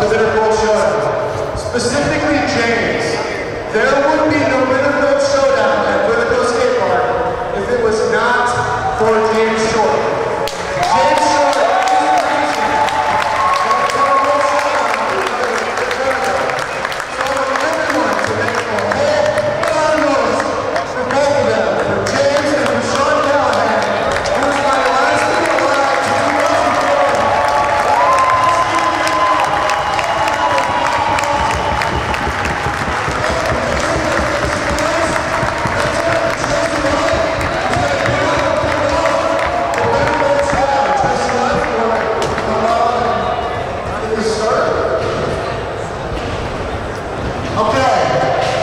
to their culture, specifically James. Okay.